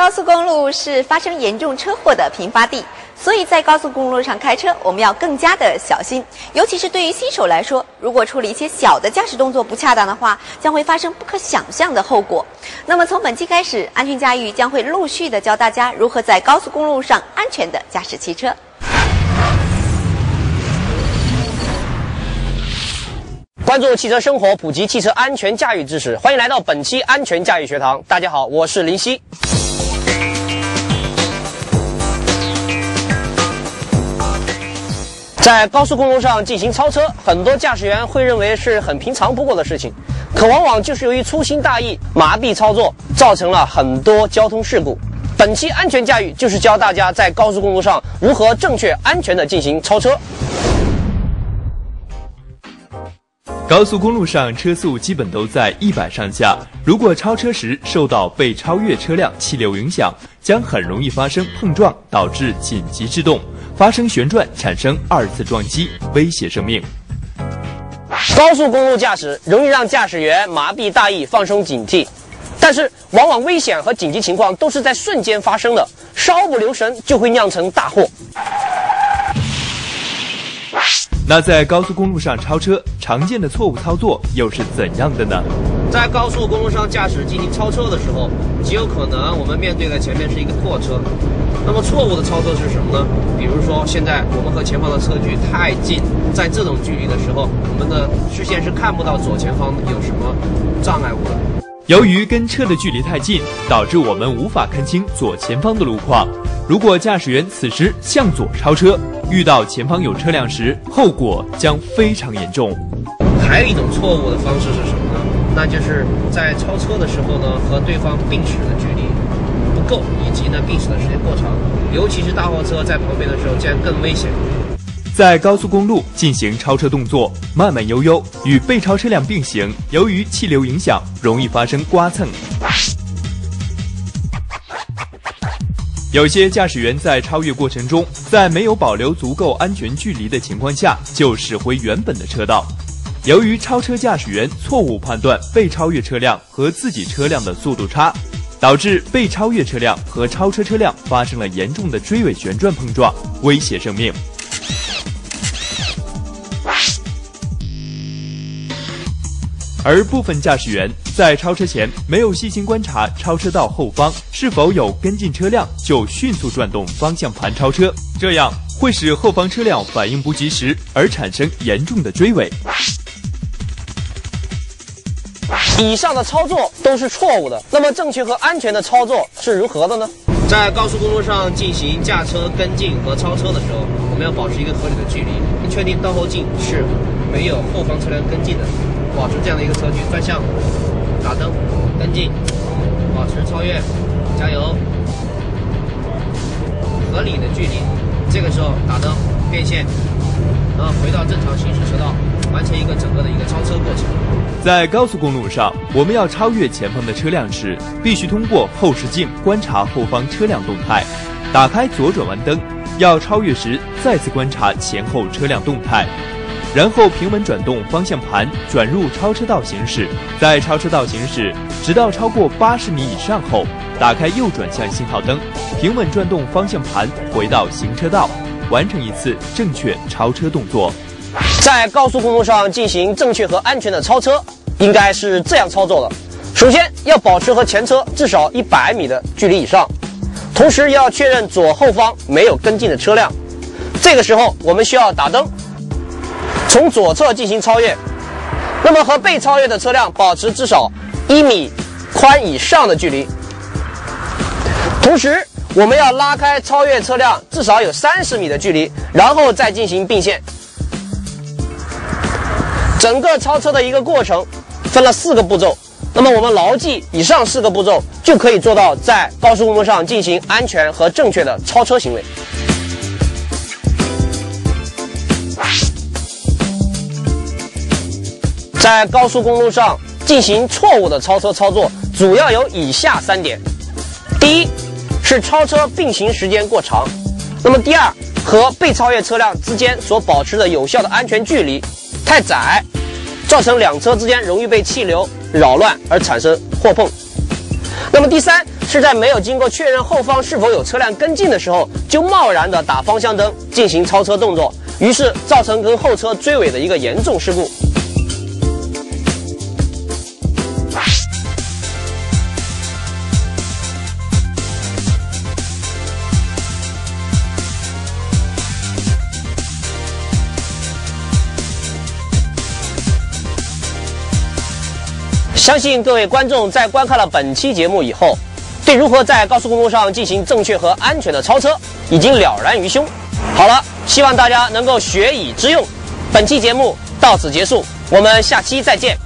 高速公路是发生严重车祸的频发地，所以在高速公路上开车，我们要更加的小心。尤其是对于新手来说，如果处理一些小的驾驶动作不恰当的话，将会发生不可想象的后果。那么从本期开始，安全驾驭将会陆续的教大家如何在高速公路上安全的驾驶汽车。关注汽车生活，普及汽车安全驾驭知识，欢迎来到本期安全驾驭学堂。大家好，我是林夕。在高速公路上进行超车，很多驾驶员会认为是很平常不过的事情，可往往就是由于粗心大意、麻痹操作，造成了很多交通事故。本期安全驾驭就是教大家在高速公路上如何正确、安全的进行超车。高速公路上车速基本都在一百上下，如果超车时受到被超越车辆气流影响，将很容易发生碰撞，导致紧急制动，发生旋转，产生二次撞击，威胁生命。高速公路驾驶容易让驾驶员麻痹大意、放松警惕，但是往往危险和紧急情况都是在瞬间发生的，稍不留神就会酿成大祸。那在高速公路上超车，常见的错误操作又是怎样的呢？在高速公路上驾驶进行超车的时候，极有可能我们面对的前面是一个货车。那么错误的操作是什么呢？比如说，现在我们和前方的车距太近，在这种距离的时候，我们的视线是看不到左前方有什么障碍物的。由于跟车的距离太近，导致我们无法看清左前方的路况。如果驾驶员此时向左超车，遇到前方有车辆时，后果将非常严重。还有一种错误的方式是什么呢？那就是在超车的时候呢，和对方并驶的距离不够，以及呢并驶的时间过长，尤其是大货车在旁边的时候，这样更危险。在高速公路进行超车动作，慢慢悠悠，与被超车辆并行，由于气流影响，容易发生刮蹭。有些驾驶员在超越过程中，在没有保留足够安全距离的情况下，就驶回原本的车道。由于超车驾驶员错误判断被超越车辆和自己车辆的速度差，导致被超越车辆和超车车辆发生了严重的追尾旋转碰撞，威胁生命。而部分驾驶员在超车前没有细心观察超车道后方是否有跟进车辆，就迅速转动方向盘超车，这样会使后方车辆反应不及时，而产生严重的追尾。以上的操作都是错误的。那么正确和安全的操作是如何的呢？在高速公路上进行驾车跟进和超车的时候，我们要保持一个合理的距离，确定倒后镜是没有后方车辆跟进的。保持这样的一个车距，转向，打灯，跟进，保持超越，加油，合理的距离，这个时候打灯变线，然后回到正常行驶车道，完成一个整个的一个超车过程。在高速公路上，我们要超越前方的车辆时，必须通过后视镜观察后方车辆动态，打开左转弯灯，要超越时再次观察前后车辆动态。然后平稳转动方向盘，转入超车道行驶。在超车道行驶，直到超过八十米以上后，打开右转向信号灯，平稳转动方向盘，回到行车道，完成一次正确超车动作。在高速公路上进行正确和安全的超车，应该是这样操作的：首先要保持和前车至少一百米的距离以上，同时要确认左后方没有跟进的车辆。这个时候，我们需要打灯。从左侧进行超越，那么和被超越的车辆保持至少一米宽以上的距离。同时，我们要拉开超越车辆至少有三十米的距离，然后再进行并线。整个超车的一个过程分了四个步骤，那么我们牢记以上四个步骤，就可以做到在高速公路上进行安全和正确的超车行为。在高速公路上进行错误的超车操作，主要有以下三点：第一，是超车并行时间过长；那么第二，和被超越车辆之间所保持的有效的安全距离太窄，造成两车之间容易被气流扰乱而产生祸碰；那么第三，是在没有经过确认后方是否有车辆跟进的时候，就贸然的打方向灯进行超车动作，于是造成跟后车追尾的一个严重事故。相信各位观众在观看了本期节目以后，对如何在高速公路上进行正确和安全的超车已经了然于胸。好了，希望大家能够学以致用。本期节目到此结束，我们下期再见。